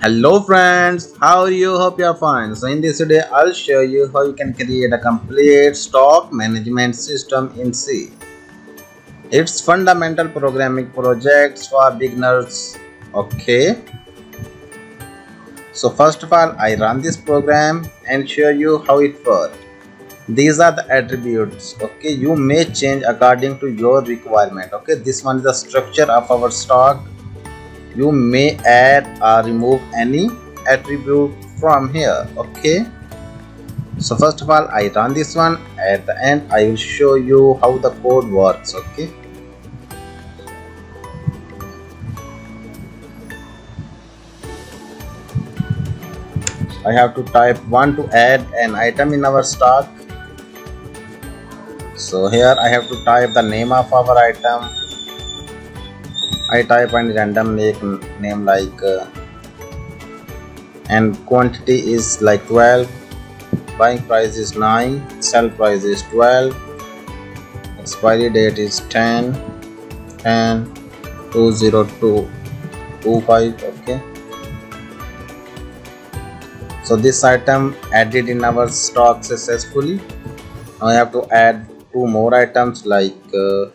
Hello friends, how are you? Hope you are fine. So in this video, I'll show you how you can create a complete stock management system in C. It's fundamental programming projects for beginners. Okay. So first of all, I run this program and show you how it works. These are the attributes. Okay, you may change according to your requirement. Okay, this one is the structure of our stock you may add or remove any attribute from here okay? So first of all i run this one. At the end i will show you how the code works okay? I have to type one to add an item in our stock. So here i have to type the name of our item I type any random name, name like uh, and quantity is like 12 buying price is 9 sell price is 12 expiry date is 10 10 202 25 okay. So this item added in our stock successfully. Now I have to add two more items like uh,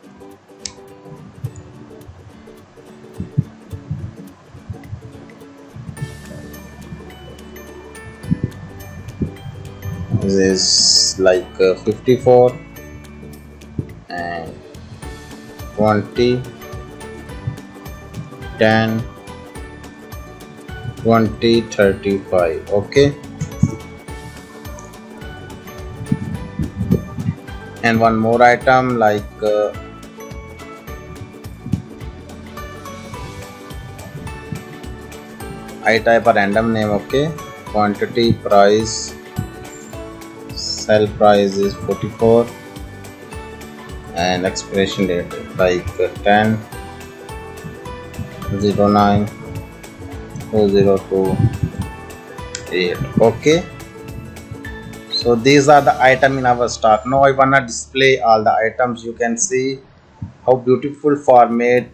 is like uh, 54 and 20 10 20 35 okay? And one more item like uh, I type a random name okay? Quantity price sell price is 44 and expiration date like 10 09 202 8 okay. So these are the item in our stock. Now i wanna display all the items. You can see how beautiful format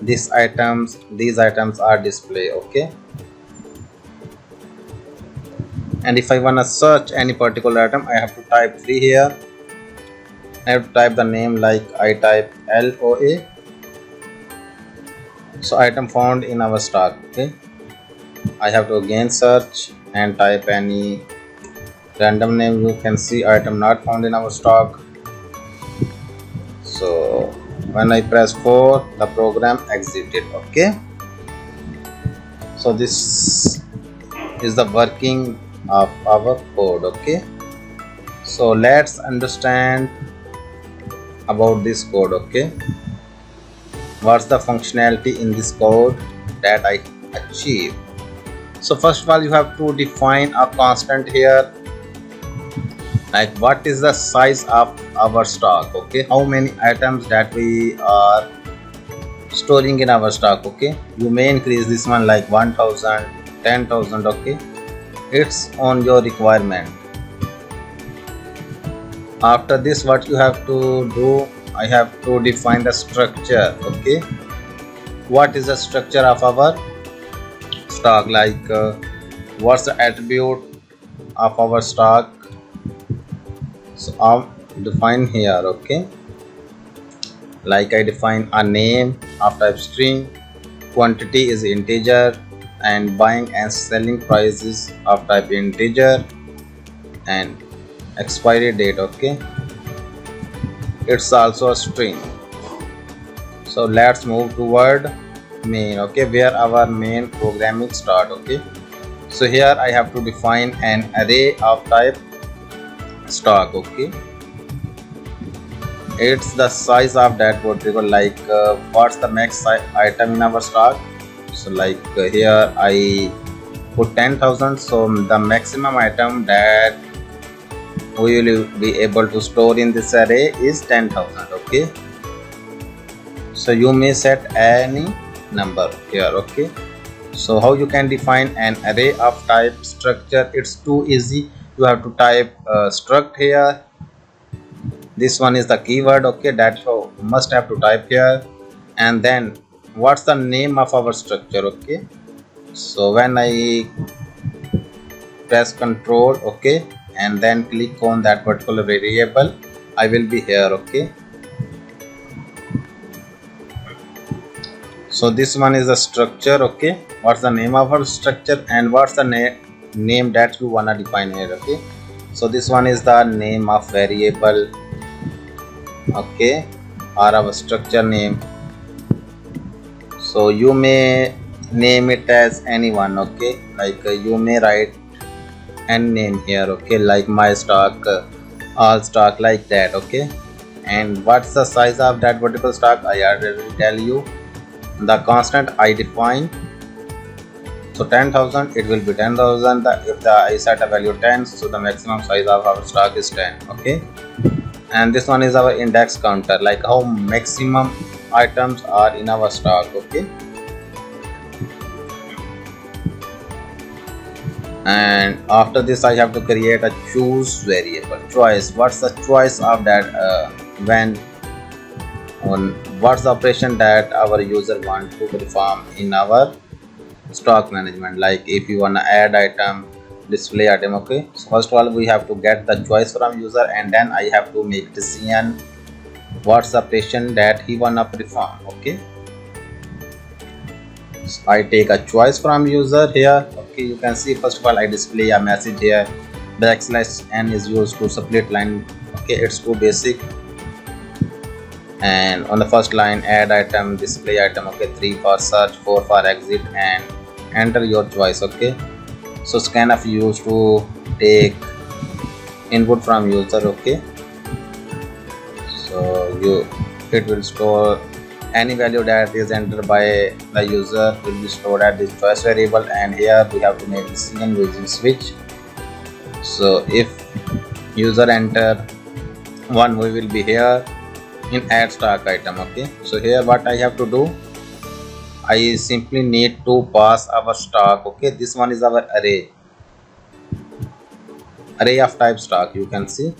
these items these items are display okay and if I wanna search any particular item I have to type 3 here. I have to type the name like I type LOA so item found in our stock okay? I have to again search and type any random name. You can see item not found in our stock. So when I press 4 the program exited okay? So this is the working of our code okay? So let's understand about this code okay? What's the functionality in this code that I achieve? So first of all you have to define a constant here. Like what is the size of our stock okay? How many items that we are storing in our stock okay? You may increase this one like 1000 10000 okay it's on your requirement. After this what you have to do I have to define the structure okay? What is the structure of our stock? Like uh, what's the attribute of our stock? So I'll define here okay? Like I define a name of type string quantity is integer and buying and selling prices of type integer and expiry date okay? It's also a string. So let's move toward main okay? Where our main programming start okay? So here i have to define an array of type stock okay? It's the size of that particular like uh, what's the max item in our stock so like uh, here I put 10,000 so the maximum item that we will be able to store in this array is 10,000 okay? So you may set any number here okay? So how you can define an array of type structure? It's too easy. You have to type uh, struct here. This one is the keyword okay? That you must have to type here. And then what's the name of our structure okay? So when I press control okay and then click on that particular variable I will be here okay? So this one is the structure okay? What's the name of our structure and what's the na name that you wanna define here okay? So this one is the name of variable okay? Or our structure name so you may name it as anyone okay? Like uh, you may write and name here okay? Like my stock uh, all stock like that okay? And what's the size of that vertical stock? I already tell you. The constant i define so 10000 it will be 10000 if the i set a value 10 so the maximum size of our stock is 10 okay? And this one is our index counter. Like how maximum items are in our stock okay? And after this I have to create a choose variable. Choice. What's the choice of that uh, when on what's the operation that our user want to perform in our stock management? Like if you want to add item display item okay? So first of all we have to get the choice from user and then I have to make decision what's the operation that he wanna perform okay? So I take a choice from user here okay? You can see first of all I display a message here. Backslash n is used to split line okay? It's too basic. And on the first line add item display item okay? 3 for search 4 for exit and enter your choice okay? So scanf used to take input from user okay you it will store any value that is entered by the user will be stored at this choice variable and here we have to make decision using switch. So if user enter one we will be here in add stock item okay? So here what i have to do I simply need to pass our stock okay? This one is our array. Array of type stock you can see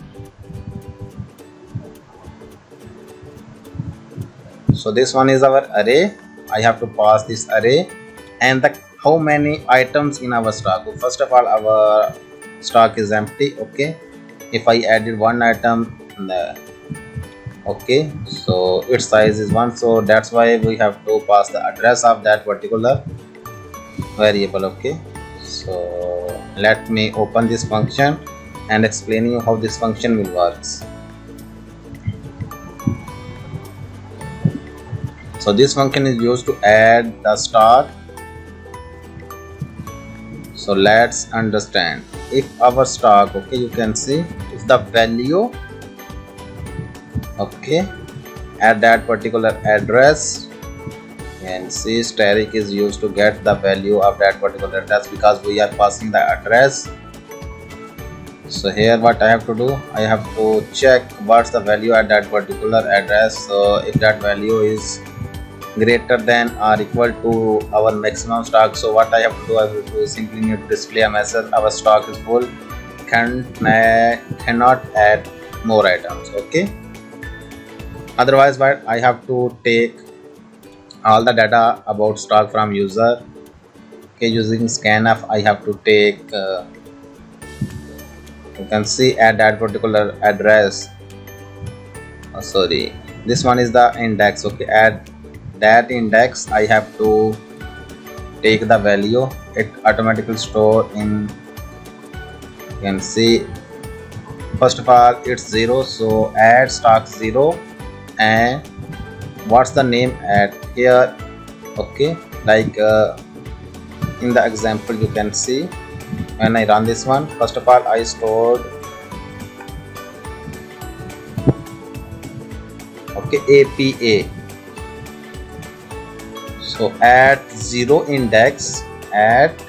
so this one is our array. I have to pass this array. And the how many items in our stock? First of all our stock is empty okay? If I added one item uh, okay so its size is 1 so that's why we have to pass the address of that particular variable okay? So let me open this function and explain you how this function will works so this function is used to add the star. So let's understand. If our stock okay you can see if the value okay at that particular address. And see static is used to get the value of that particular address because we are passing the address. So here what I have to do I have to check what's the value at that particular address. So if that value is greater than or equal to our maximum stock. So what I have to do I have to simply need to display a message our stock is full. Can I cannot add more items okay? Otherwise but I have to take all the data about stock from user. Okay using scanf I have to take uh, you can see at that particular address. Oh, sorry. This one is the index okay? At that index I have to take the value. It automatically store in you can see. First of all it's zero so add stock zero. And what's the name at here? Okay like uh, in the example you can see when I run this one first of all I stored okay APA so at zero index at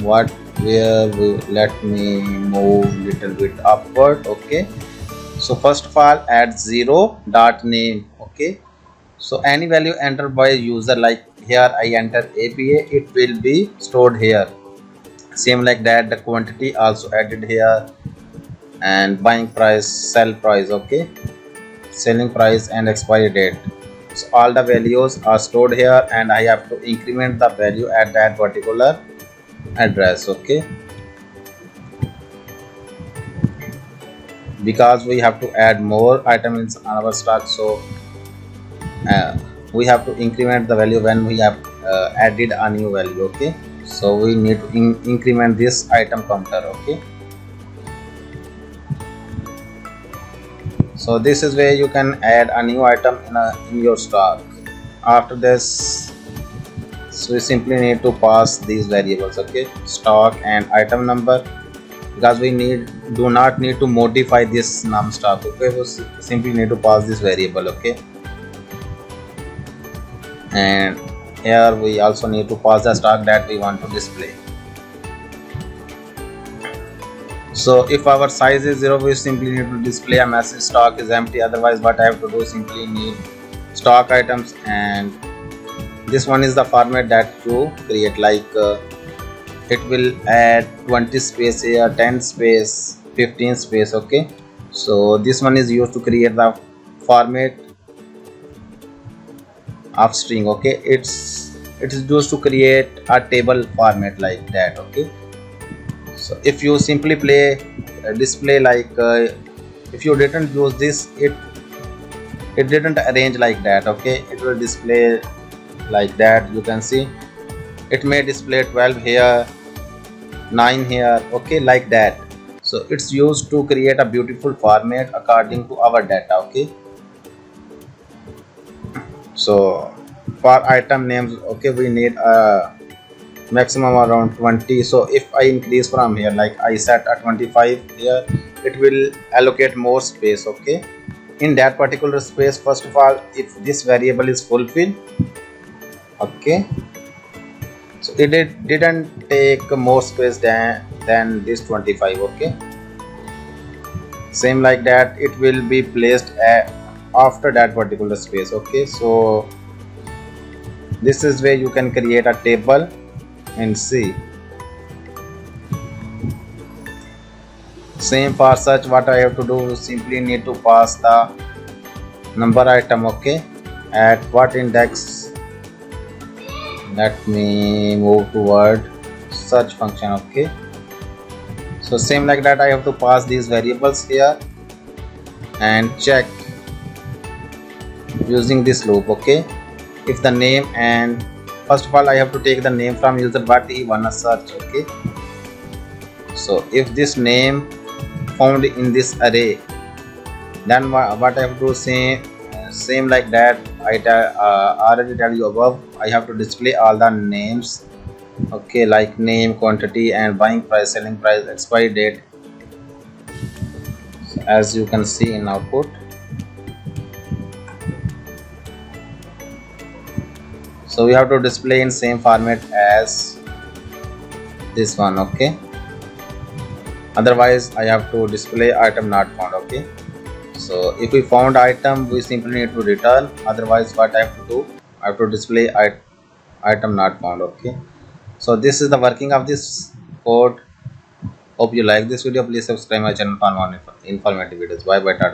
what where we let me move little bit upward okay? So first of all add 0 dot name okay? So any value entered by user like here i enter apa it will be stored here. Same like that the quantity also added here. And buying price sell price okay? Selling price and expiry date so all the values are stored here and i have to increment the value at that particular address okay? Because we have to add more items in our stock so uh, we have to increment the value when we have uh, added a new value okay? So we need to in increment this item counter okay so this is where you can add a new item in, a, in your stock. After this so we simply need to pass these variables okay? Stock and item number because we need do not need to modify this num stock okay? We simply need to pass this variable okay? And here we also need to pass the stock that we want to display so if our size is 0 we simply need to display a message stock is empty. Otherwise what I have to do simply need stock items. And this one is the format that you create. Like uh, it will add 20 space here 10 space 15 space okay? So this one is used to create the format of string okay? It's it is used to create a table format like that okay so if you simply play uh, display like uh, if you didn't use this it it didn't arrange like that okay? It will display like that you can see. It may display 12 here 9 here okay? Like that. So it's used to create a beautiful format according to our data okay? So for item names okay we need a maximum around 20 so if i increase from here like i set a 25 here it will allocate more space okay? In that particular space first of all if this variable is fulfilled okay? So it did, didn't take more space than than this 25 okay? Same like that it will be placed at, after that particular space okay? So this is where you can create a table and see same for such what I have to do simply need to pass the number item okay? At what index? Let me move toward search function okay? So same like that I have to pass these variables here and check using this loop okay? If the name and first of all I have to take the name from user what he wanna search okay? So if this name found in this array then what I have to say same like that I uh, already tell you above I have to display all the names okay? Like name quantity and buying price selling price expiry date as you can see in output so we have to display in same format as this one okay? Otherwise I have to display item not found okay? So if we found item we simply need to return. Otherwise what I have to do? I have to display item not found okay? So this is the working of this code. Hope you like this video. Please subscribe my channel for more informative videos. Bye bye tata